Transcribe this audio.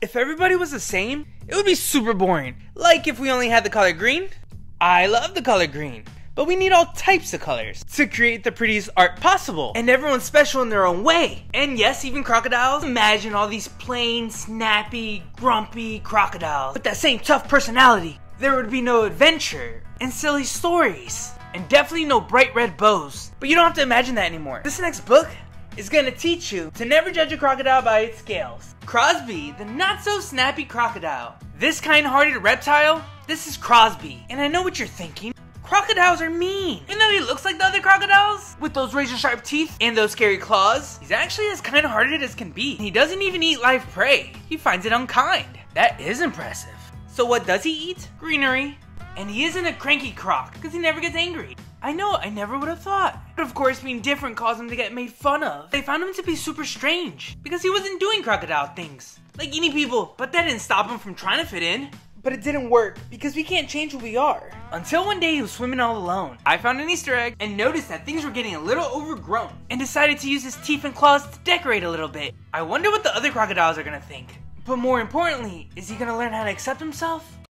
If everybody was the same, it would be super boring. Like if we only had the color green. I love the color green. But we need all types of colors to create the prettiest art possible. And everyone's special in their own way. And yes, even crocodiles. Imagine all these plain, snappy, grumpy crocodiles with that same tough personality. There would be no adventure and silly stories. And definitely no bright red bows. But you don't have to imagine that anymore. This next book is gonna teach you to never judge a crocodile by its scales. Crosby, the not so snappy crocodile. This kind hearted reptile, this is Crosby. And I know what you're thinking. Crocodiles are mean. Even though he looks like the other crocodiles, with those razor sharp teeth and those scary claws, he's actually as kind hearted as can be. He doesn't even eat live prey, he finds it unkind. That is impressive. So, what does he eat? Greenery. And he isn't a cranky croc, because he never gets angry. I know, I never would have thought. But of course, being different caused him to get made fun of. They found him to be super strange, because he wasn't doing crocodile things. Like any people, but that didn't stop him from trying to fit in. But it didn't work, because we can't change who we are. Until one day he was swimming all alone. I found an Easter egg and noticed that things were getting a little overgrown, and decided to use his teeth and claws to decorate a little bit. I wonder what the other crocodiles are gonna think. But more importantly, is he gonna learn how to accept himself?